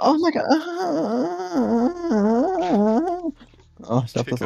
Oh my god! Oh, je darf das.